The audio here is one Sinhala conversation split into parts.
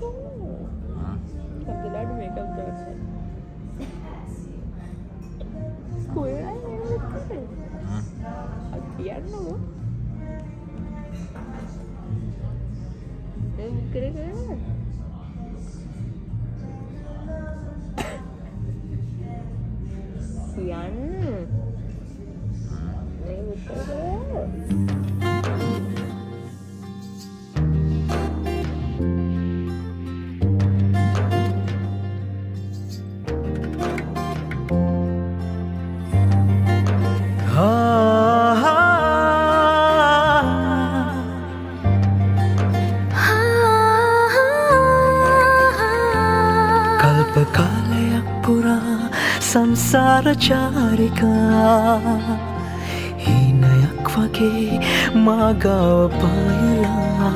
Oh. Huh? Abdullah makeup job. Square I never Huh? Appeared no. Then kere kere. Sian. කල්ප කාලයක් පුරා සංසාරචාරිකා. හීනයක් වගේ මාගාව පායලා.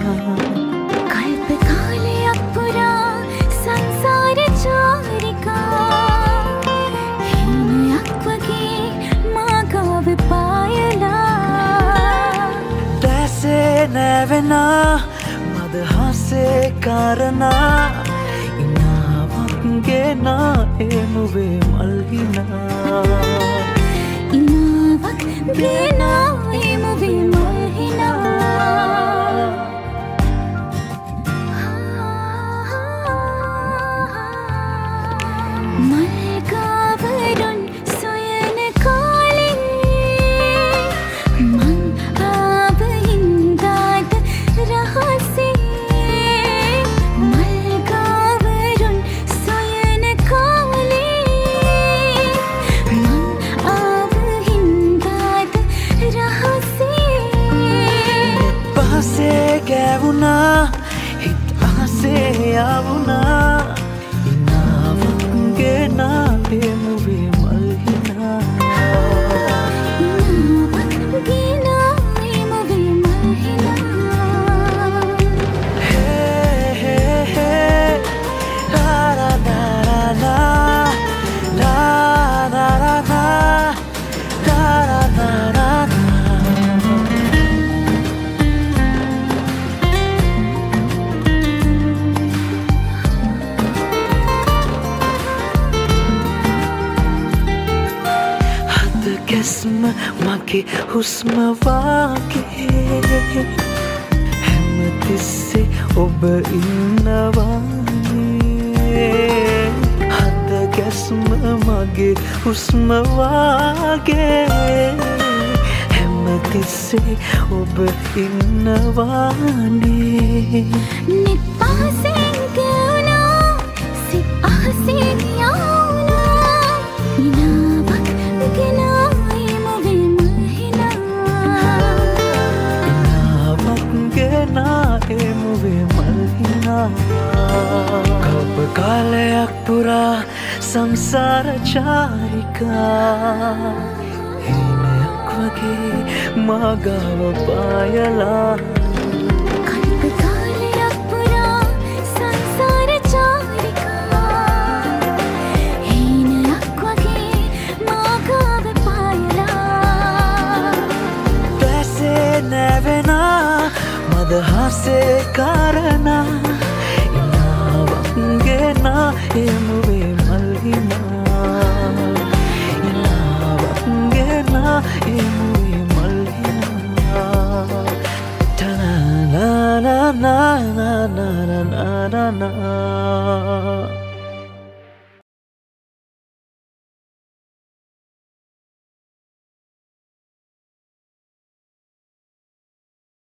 කල්ප කාලයක් පුරා සංසාර චාරිකා හිනයක් වගේ මාගාව පායලා. දැසේ නැවෙන මදහසේ කරනා ඉනාවක්ගෙන එමුවේ මල්හිනා ඉනාවක් ගේනා එමුවේ කැස්ම මගේ හුස්මවාගේ හැමතිස්සේ ඔබ ඉන්නවානේ. හද කැස්ම මගේ හුස්මවාගේ හැමතිස්සේ ඔබ ඉන්නවානේ. නිපාසෙන් ಕಾಲೆಯಪುರ ಸಂಸಾರ ಚಾರಿಕ ಹಿಮೆ ಅಕ್ವಗೆ ಮಗವ ಪಾಯಲ ಮದಹಾಸೆ ಕಾರಣ يا مبين الإيمان يا بنجنا يا مبين الإيمان تنا نا نا نا نا نا نا نا